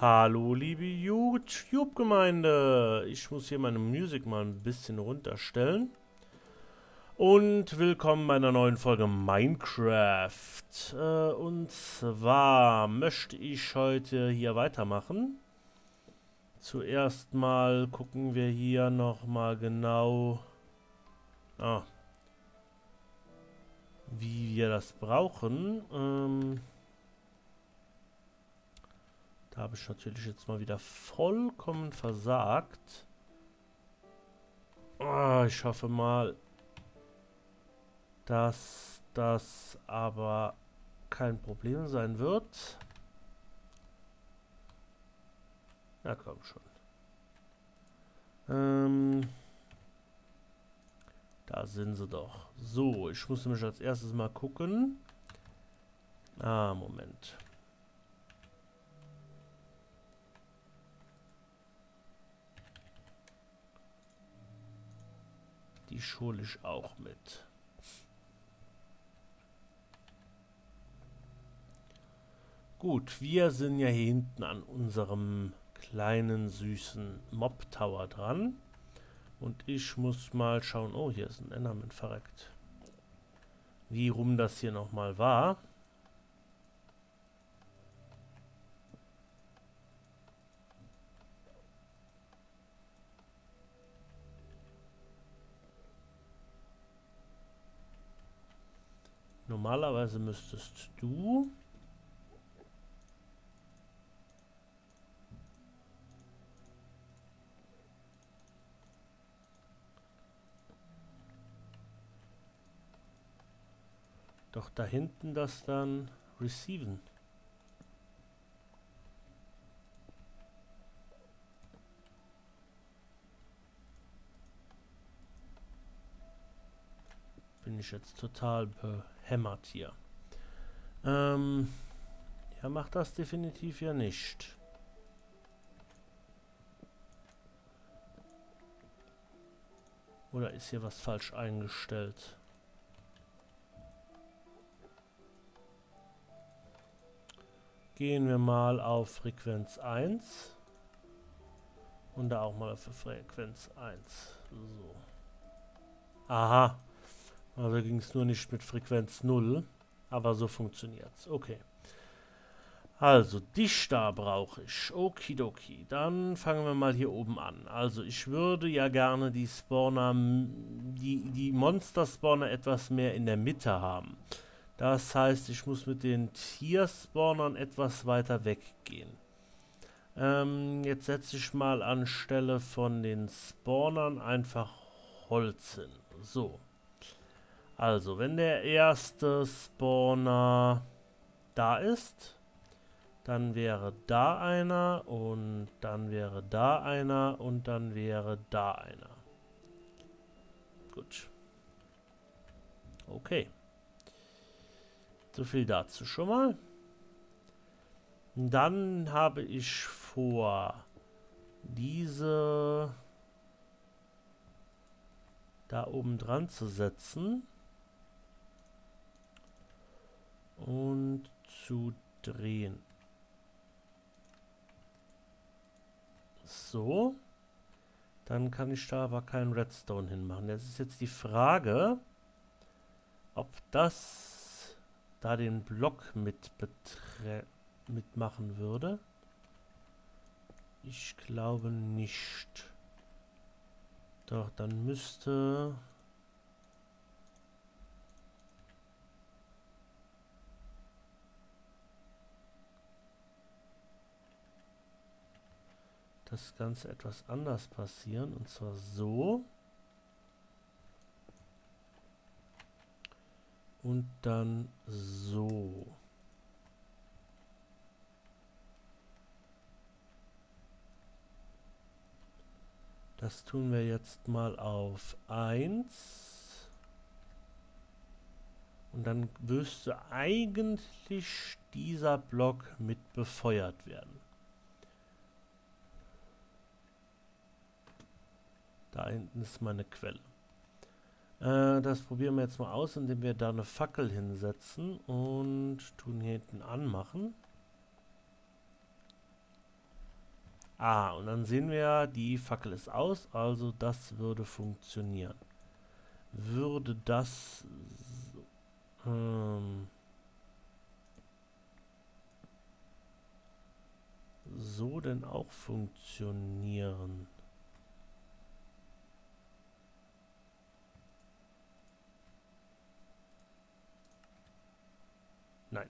Hallo liebe YouTube-Gemeinde, ich muss hier meine Musik mal ein bisschen runterstellen. Und willkommen bei einer neuen Folge Minecraft. Äh, und zwar möchte ich heute hier weitermachen. Zuerst mal gucken wir hier nochmal genau, ah, wie wir das brauchen. Ähm, da habe ich natürlich jetzt mal wieder vollkommen versagt. Oh, ich hoffe mal, dass das aber kein Problem sein wird. Ja, komm schon. Ähm, da sind sie doch. So, ich muss nämlich als erstes mal gucken. Ah, Moment. Die schule ich auch mit. Gut, wir sind ja hier hinten an unserem kleinen süßen Mob Tower dran. Und ich muss mal schauen. Oh, hier ist ein Enderman verreckt. Wie rum das hier nochmal war. Normalerweise müsstest du... Doch da hinten das dann receiven. Ich jetzt total hämmert hier. Ähm, er macht das definitiv ja nicht. Oder ist hier was falsch eingestellt? Gehen wir mal auf Frequenz 1. Und da auch mal auf Frequenz 1. So. Aha. Also ging es nur nicht mit Frequenz 0, aber so funktioniert es. Okay. Also, dich da brauche ich. Okidoki. Dann fangen wir mal hier oben an. Also, ich würde ja gerne die Spawner, die, die Monster-Spawner etwas mehr in der Mitte haben. Das heißt, ich muss mit den Tierspawnern etwas weiter weggehen. Ähm, jetzt setze ich mal anstelle von den Spawnern einfach Holz hin. So. Also, wenn der erste Spawner da ist, dann wäre da einer und dann wäre da einer und dann wäre da einer. Gut. Okay. So viel dazu schon mal. Dann habe ich vor, diese da oben dran zu setzen und zu drehen. So. Dann kann ich da aber keinen Redstone hinmachen. Das ist jetzt die Frage, ob das da den Block mit mitmachen würde. Ich glaube nicht. Doch, dann müsste... das Ganze etwas anders passieren. Und zwar so. Und dann so. Das tun wir jetzt mal auf 1. Und dann müsste eigentlich dieser Block mit befeuert werden. Da hinten ist meine Quelle. Äh, das probieren wir jetzt mal aus, indem wir da eine Fackel hinsetzen und tun hier hinten anmachen. Ah, und dann sehen wir, die Fackel ist aus, also das würde funktionieren. Würde das... Ähm, so denn auch funktionieren? Nein.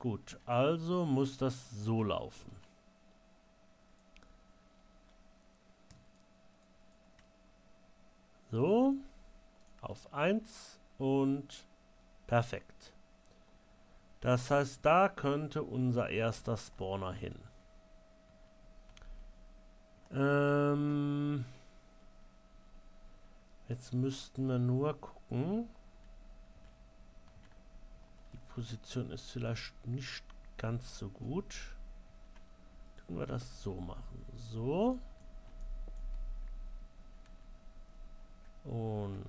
Gut, also muss das so laufen. So, auf 1 und perfekt. Das heißt, da könnte unser erster Spawner hin. Ähm jetzt müssten wir nur gucken. Position ist vielleicht nicht ganz so gut. Können wir das so machen. So. Und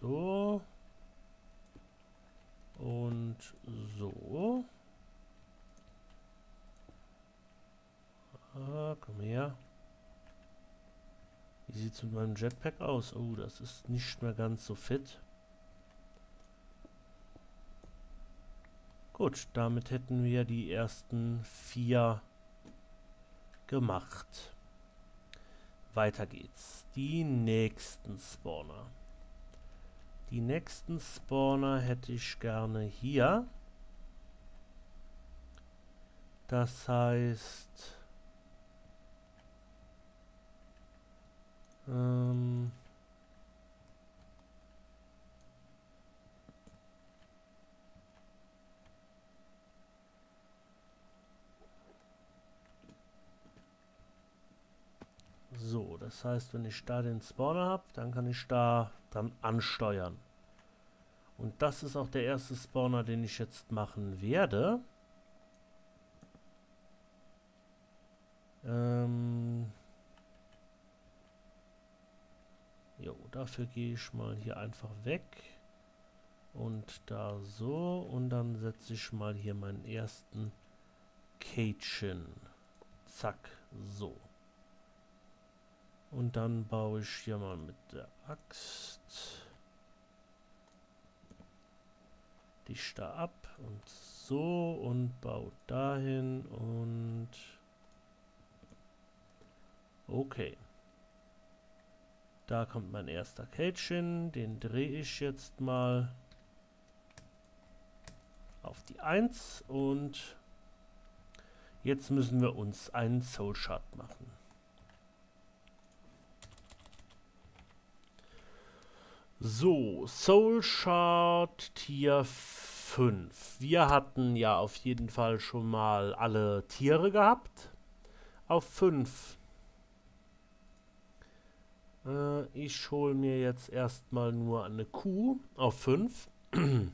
so. Und so. Ah, komm her. Wie sieht es mit meinem Jetpack aus? Oh, das ist nicht mehr ganz so fit. Gut, damit hätten wir die ersten vier gemacht. Weiter geht's. Die nächsten Spawner. Die nächsten Spawner hätte ich gerne hier. Das heißt... Ähm... So, das heißt, wenn ich da den Spawner habe, dann kann ich da dann ansteuern. Und das ist auch der erste Spawner, den ich jetzt machen werde. Ähm jo, dafür gehe ich mal hier einfach weg. Und da so. Und dann setze ich mal hier meinen ersten Cajun. Zack, so. Und dann baue ich hier mal mit der Axt dich da ab und so und baue dahin und okay. Da kommt mein erster Cage hin, den drehe ich jetzt mal auf die 1 und jetzt müssen wir uns einen Soul Shard machen. So, Soul Shard Tier 5. Wir hatten ja auf jeden Fall schon mal alle Tiere gehabt. Auf 5. Äh, ich hole mir jetzt erstmal nur eine Kuh auf 5.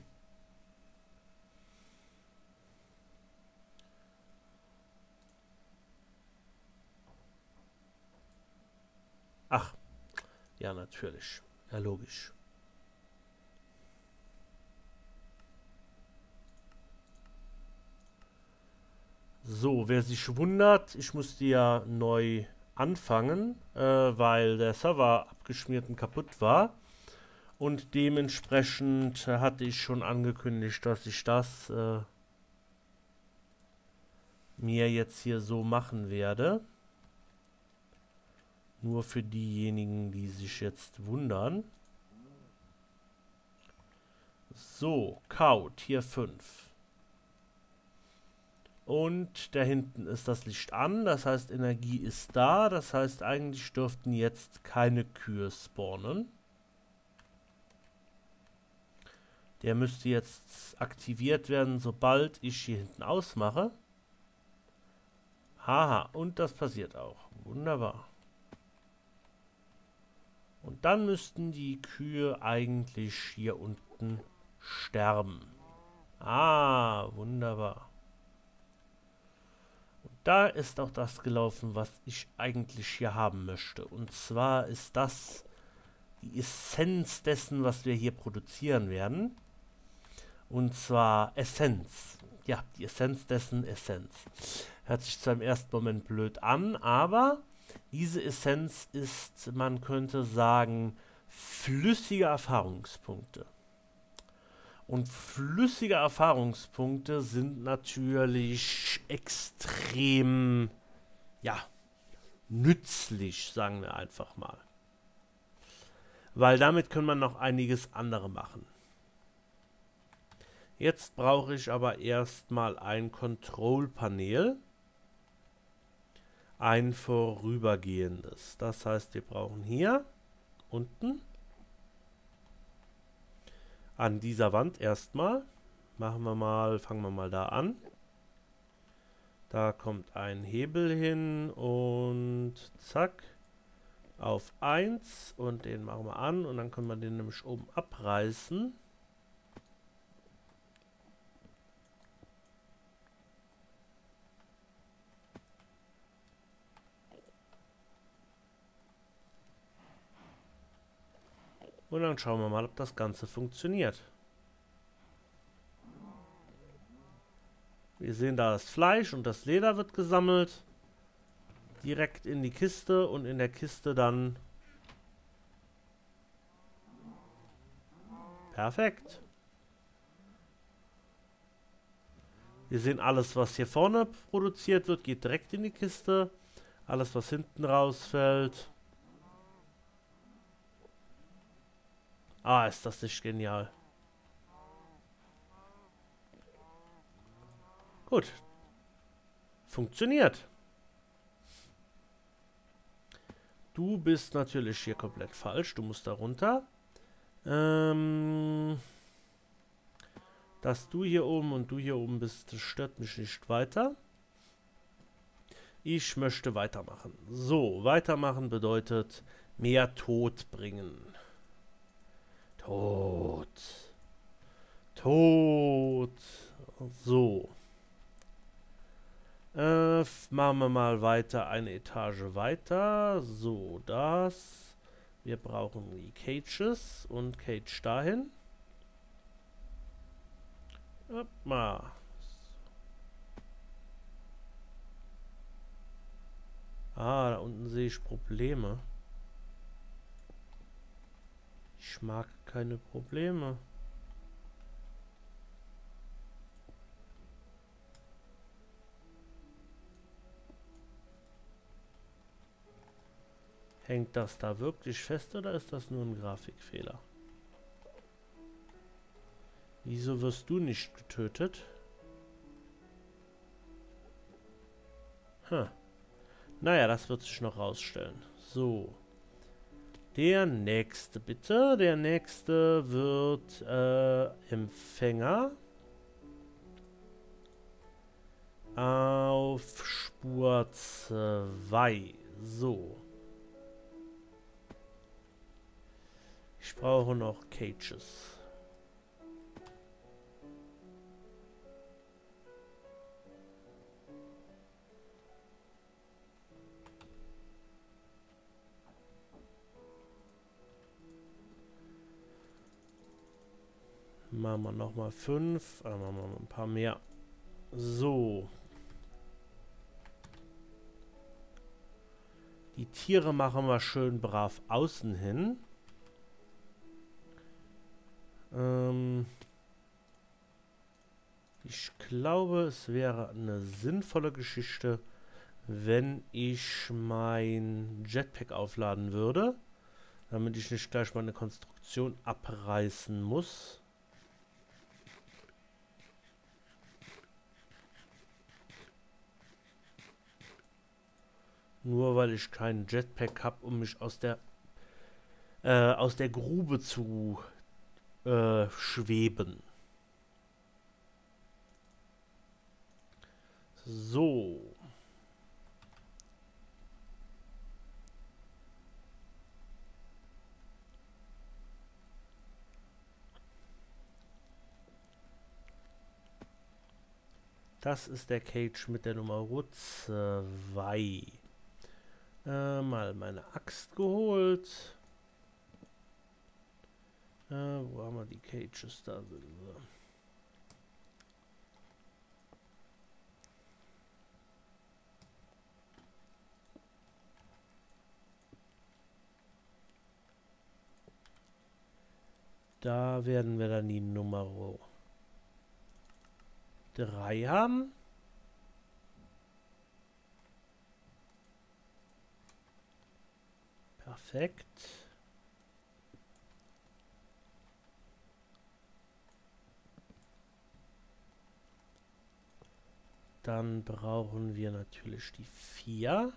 Ach, ja natürlich. Ja, logisch. So, wer sich wundert, ich musste ja neu anfangen, äh, weil der Server abgeschmiert und kaputt war. Und dementsprechend hatte ich schon angekündigt, dass ich das äh, mir jetzt hier so machen werde. Nur für diejenigen, die sich jetzt wundern. So, Cow, Tier 5. Und da hinten ist das Licht an, das heißt Energie ist da, das heißt eigentlich dürften jetzt keine Kühe spawnen. Der müsste jetzt aktiviert werden, sobald ich hier hinten ausmache. Haha, und das passiert auch. Wunderbar. Und dann müssten die Kühe eigentlich hier unten sterben. Ah, wunderbar. Und da ist auch das gelaufen, was ich eigentlich hier haben möchte. Und zwar ist das die Essenz dessen, was wir hier produzieren werden. Und zwar Essenz. ja, die Essenz dessen Essenz. Hört sich zwar im ersten Moment blöd an, aber diese Essenz ist, man könnte sagen, flüssige Erfahrungspunkte. Und flüssige Erfahrungspunkte sind natürlich extrem, ja, nützlich, sagen wir einfach mal. Weil damit kann man noch einiges andere machen. Jetzt brauche ich aber erstmal ein Kontrollpanel. Ein vorübergehendes. Das heißt, wir brauchen hier unten an dieser Wand erstmal. Machen wir mal, fangen wir mal da an. Da kommt ein Hebel hin und zack auf 1 und den machen wir an und dann können wir den nämlich oben abreißen. Und dann schauen wir mal, ob das Ganze funktioniert. Wir sehen da das Fleisch und das Leder wird gesammelt. Direkt in die Kiste und in der Kiste dann... Perfekt. Wir sehen alles, was hier vorne produziert wird, geht direkt in die Kiste. Alles, was hinten rausfällt, Ah, ist das nicht genial. Gut. Funktioniert. Du bist natürlich hier komplett falsch. Du musst da runter. Ähm, dass du hier oben und du hier oben bist, das stört mich nicht weiter. Ich möchte weitermachen. So, weitermachen bedeutet mehr Tod bringen. Tod. Tod. So. Äh, machen wir mal weiter, eine Etage weiter. So, das. Wir brauchen die Cages und Cage dahin. Mal. Ah, da unten sehe ich Probleme. Ich mag keine Probleme. Hängt das da wirklich fest oder ist das nur ein Grafikfehler? Wieso wirst du nicht getötet? Hm. Naja, das wird sich noch rausstellen. So. Der nächste bitte. Der nächste wird äh, Empfänger. Auf Spur 2. So. Ich brauche noch Cages. Machen wir nochmal fünf. Äh, machen wir ein paar mehr. So. Die Tiere machen wir schön brav außen hin. Ähm ich glaube, es wäre eine sinnvolle Geschichte, wenn ich mein Jetpack aufladen würde. Damit ich nicht gleich meine Konstruktion abreißen muss. Nur weil ich keinen Jetpack habe, um mich aus der äh, aus der Grube zu äh, schweben. So. Das ist der Cage mit der Nummer 2. Äh, mal meine Axt geholt. Äh, wo haben wir die Cages? Da sind sie. Da werden wir dann die Nummer 3 haben. Perfekt. Dann brauchen wir natürlich die 4.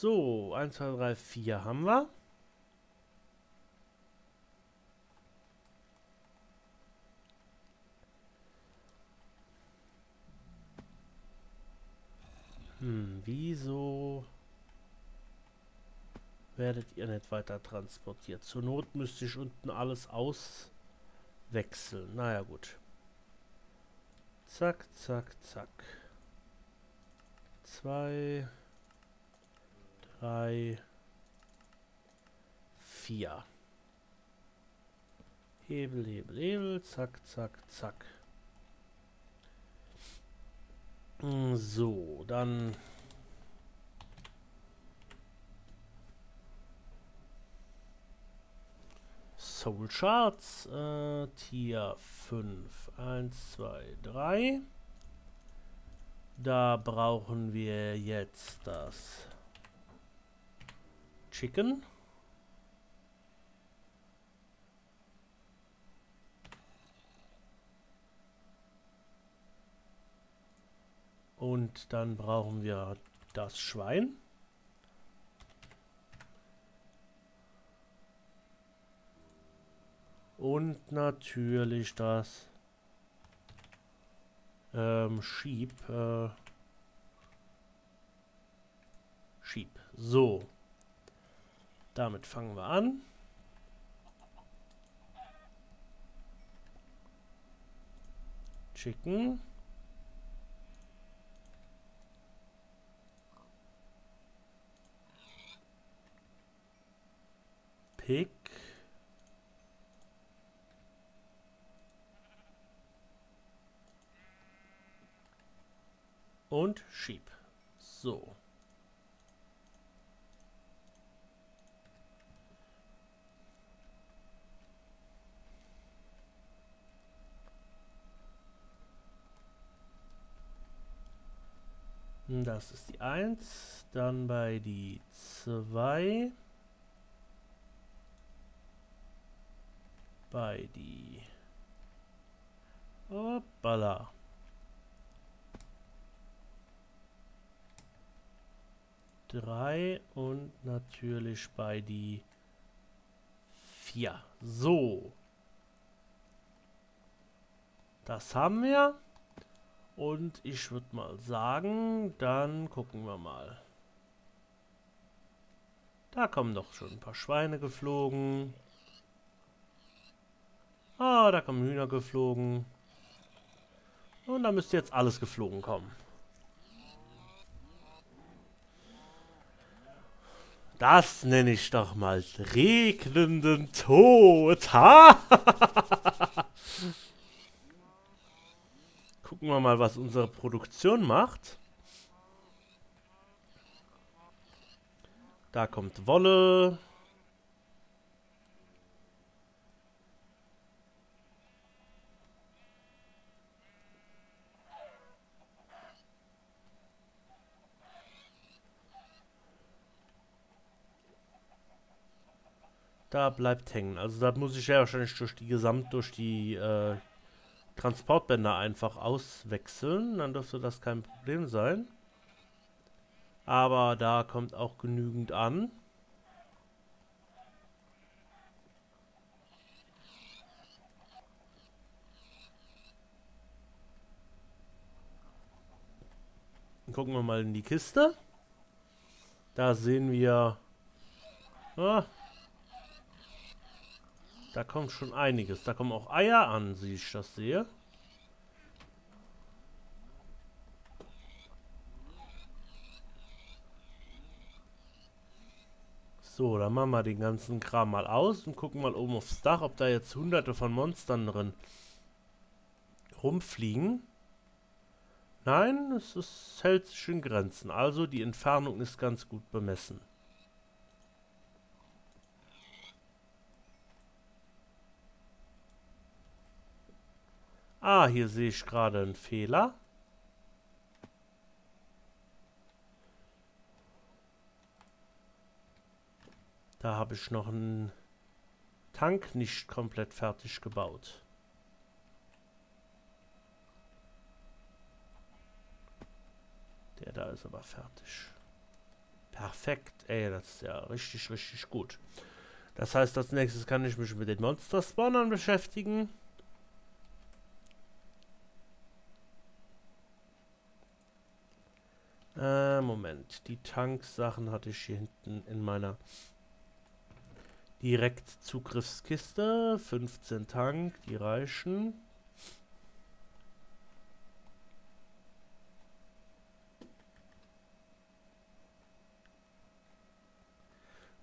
So, 1, 2, 3, 4 haben wir. Hm, wieso werdet ihr nicht weiter transportiert? Zur Not müsste ich unten alles auswechseln. Naja, gut. Zack, zack, zack. Zwei drei, vier. Hebel, Hebel, Hebel, zack, zack, zack. Hm, so, dann Soul Charts, äh, Tier 5, 1, 2, 3. Da brauchen wir jetzt das Chicken. Und dann brauchen wir das Schwein. Und natürlich das ähm, Sheep. Äh, Sheep. So. Damit fangen wir an. Chicken. Pig. Und Sheep. So. Das ist die 1. Dann bei die 2. Bei die... Hoppala. Drei und natürlich bei die vier. So. Das haben wir. Und ich würde mal sagen, dann gucken wir mal. Da kommen doch schon ein paar Schweine geflogen. Ah, da kommen Hühner geflogen. Und da müsste jetzt alles geflogen kommen. Das nenne ich doch mal regnenden Tod. Ha? Gucken wir mal, was unsere Produktion macht. Da kommt Wolle. Da bleibt hängen. Also da muss ich ja wahrscheinlich durch die Gesamt, durch die äh, Transportbänder einfach auswechseln. Dann dürfte das kein Problem sein. Aber da kommt auch genügend an. gucken wir mal in die Kiste. Da sehen wir... Ah, da kommt schon einiges. Da kommen auch Eier an, wie ich das sehe. So, dann machen wir den ganzen Kram mal aus und gucken mal oben aufs Dach, ob da jetzt hunderte von Monstern drin rumfliegen. Nein, es, es hält sich in Grenzen. Also die Entfernung ist ganz gut bemessen. Ah, hier sehe ich gerade einen Fehler. Da habe ich noch einen Tank nicht komplett fertig gebaut. Der da ist aber fertig. Perfekt. Ey, das ist ja richtig, richtig gut. Das heißt, als nächstes kann ich mich mit den Monster-Spawnern beschäftigen. Moment. Die Tanksachen hatte ich hier hinten in meiner Direktzugriffskiste. 15 Tank, die reichen.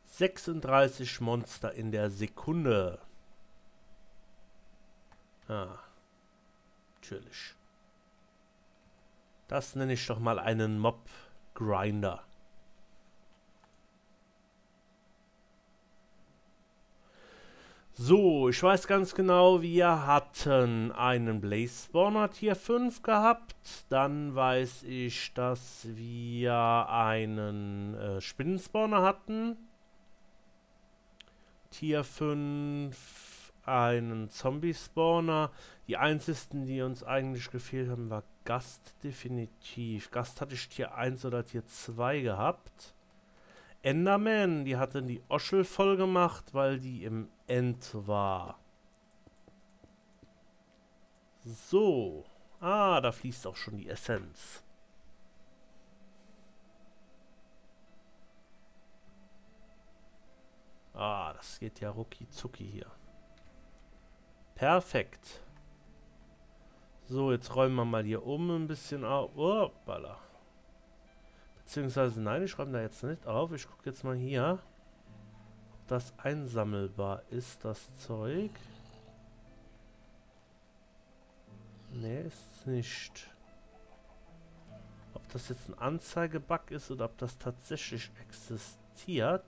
Sechsunddreißig Monster in der Sekunde. Ah, natürlich. Das nenne ich doch mal einen Mob Grinder. So, ich weiß ganz genau, wir hatten einen Blaze Spawner Tier 5 gehabt. Dann weiß ich, dass wir einen äh, Spinnenspawner hatten. Tier 5, einen Zombie-Spawner. Die einzigen, die uns eigentlich gefehlt haben, war Gast definitiv. Gast hatte ich Tier 1 oder Tier 2 gehabt. Enderman, die hatten die Oschel voll gemacht, weil die im End war. So. Ah, da fließt auch schon die Essenz. Ah, das geht ja rucki zucki hier. Perfekt. So, jetzt räumen wir mal hier oben ein bisschen auf. Baller. Beziehungsweise, nein, ich räume da jetzt nicht auf. Ich gucke jetzt mal hier, ob das einsammelbar ist, das Zeug. Ne, ist nicht. Ob das jetzt ein Anzeigebug ist oder ob das tatsächlich existiert.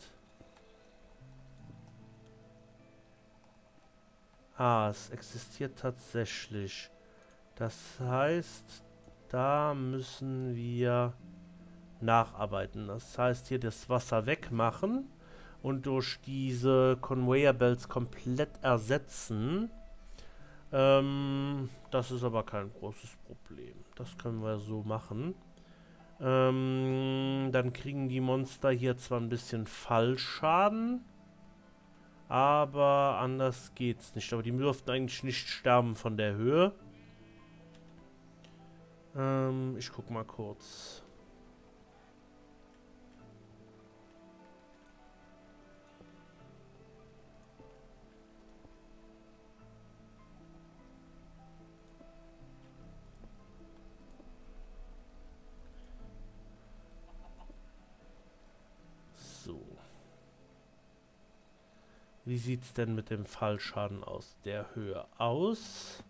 Ah, es existiert tatsächlich. Das heißt, da müssen wir nacharbeiten. Das heißt hier das Wasser wegmachen und durch diese Conveyor Belts komplett ersetzen. Ähm, das ist aber kein großes Problem. Das können wir so machen. Ähm, dann kriegen die Monster hier zwar ein bisschen Fallschaden, aber anders geht's nicht. Aber die dürften eigentlich nicht sterben von der Höhe. Ähm, ich guck mal kurz. Wie sieht es denn mit dem Fallschaden aus der Höhe aus?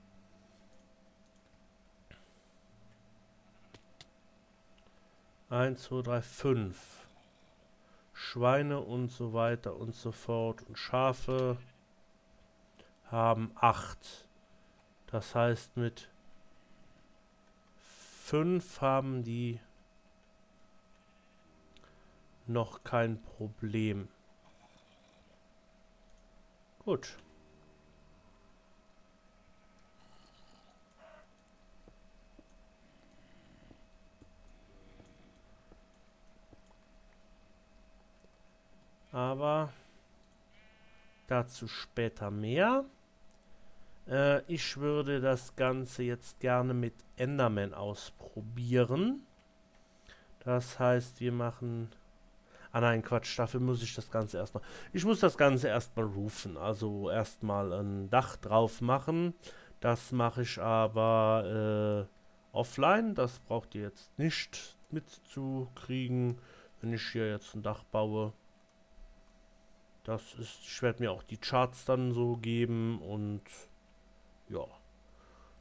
Eins, zwei, drei, fünf. Schweine und so weiter und so fort. Und Schafe haben acht. Das heißt, mit fünf haben die noch kein Problem. Gut. Aber dazu später mehr. Äh, ich würde das Ganze jetzt gerne mit Enderman ausprobieren. Das heißt, wir machen Ah nein, Quatsch, dafür muss ich das Ganze erstmal. Ich muss das Ganze erstmal rufen. Also erstmal ein Dach drauf machen. Das mache ich aber äh, offline. Das braucht ihr jetzt nicht mitzukriegen, wenn ich hier jetzt ein Dach baue. Das ist, ich werde mir auch die Charts dann so geben und ja,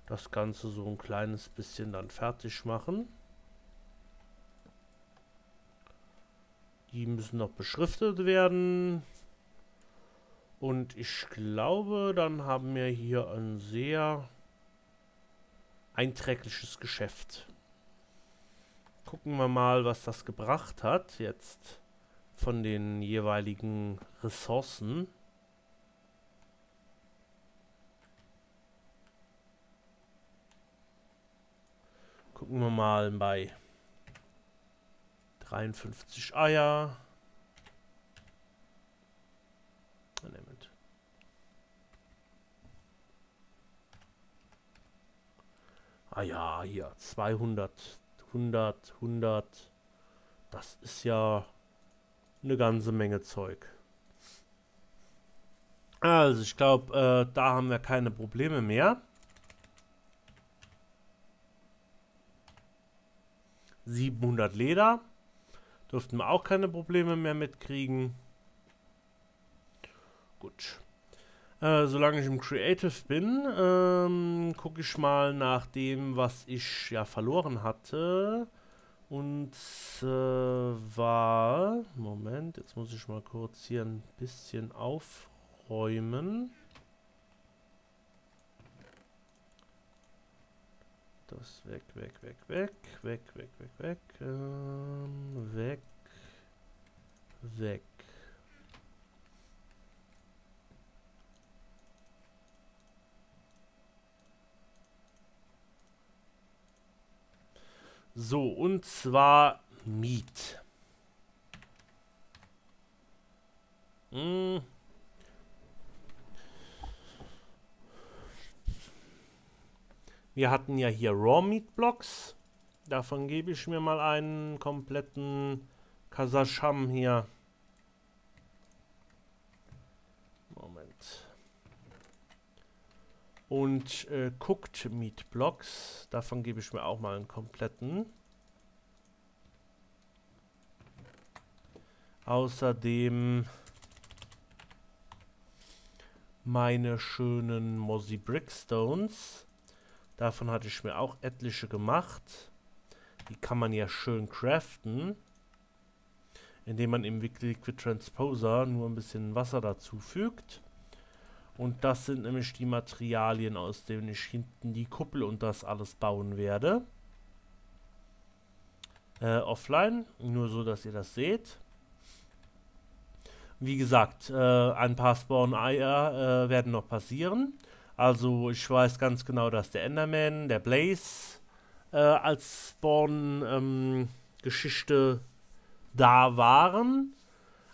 das Ganze so ein kleines bisschen dann fertig machen. Die müssen noch beschriftet werden. Und ich glaube, dann haben wir hier ein sehr einträgliches Geschäft. Gucken wir mal, was das gebracht hat jetzt von den jeweiligen Ressourcen. Gucken wir mal bei 53 Eier. Ah ja, hier 200, 100, 100. Das ist ja eine ganze Menge Zeug. Also ich glaube, äh, da haben wir keine Probleme mehr. 700 Leder. Dürften wir auch keine Probleme mehr mitkriegen. Gut. Äh, solange ich im Creative bin, ähm, gucke ich mal nach dem, was ich ja verloren hatte. Und äh, war... Moment, jetzt muss ich mal kurz hier ein bisschen aufräumen. Das weg, weg, weg, weg, weg, weg, weg, weg, ähm, weg, weg. So, und zwar Miet. Hm. Wir hatten ja hier Raw Meat Blocks. Davon gebe ich mir mal einen kompletten Kasacham hier. Und äh, Cooked Meat Blocks. Davon gebe ich mir auch mal einen kompletten. Außerdem meine schönen Mozzie Brickstones. Davon hatte ich mir auch etliche gemacht. Die kann man ja schön craften. Indem man im Liquid Transposer nur ein bisschen Wasser dazu fügt. Und das sind nämlich die Materialien, aus denen ich hinten die Kuppel und das alles bauen werde. Äh, offline, nur so, dass ihr das seht. Wie gesagt, äh, ein paar Spawn-Eier äh, werden noch passieren. Also ich weiß ganz genau, dass der Enderman, der Blaze äh, als Spawn-Geschichte ähm, da waren.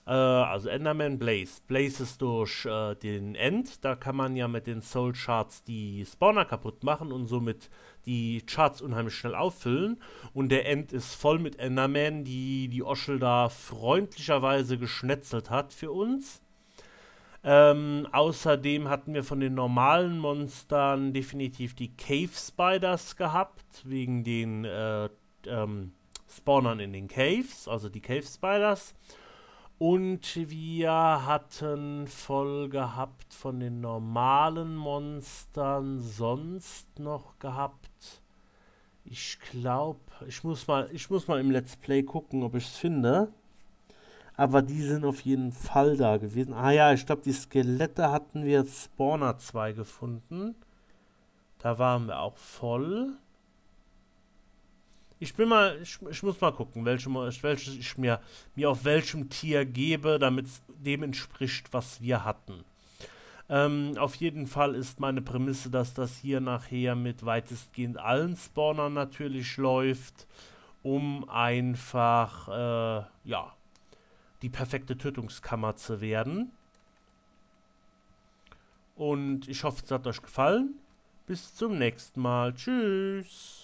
Äh, also Enderman Blaze. Blaze ist durch äh, den End. Da kann man ja mit den Soul Charts die Spawner kaputt machen und somit die Charts unheimlich schnell auffüllen. Und der End ist voll mit Enderman, die die Oschel da freundlicherweise geschnetzelt hat für uns. Ähm, außerdem hatten wir von den normalen Monstern definitiv die Cave Spiders gehabt, wegen den äh, ähm, Spawnern in den Caves, also die Cave Spiders. Und wir hatten voll gehabt von den normalen Monstern sonst noch gehabt. Ich glaube, ich muss mal, ich muss mal im Let's Play gucken, ob ich es finde. Aber die sind auf jeden Fall da gewesen. Ah ja, ich glaube, die Skelette hatten wir Spawner 2 gefunden. Da waren wir auch voll. Ich bin mal, ich, ich muss mal gucken, welche, welche ich mir, mir auf welchem Tier gebe, damit es dem entspricht, was wir hatten. Ähm, auf jeden Fall ist meine Prämisse, dass das hier nachher mit weitestgehend allen Spawnern natürlich läuft, um einfach, äh, ja, die perfekte Tötungskammer zu werden. Und ich hoffe, es hat euch gefallen. Bis zum nächsten Mal. Tschüss.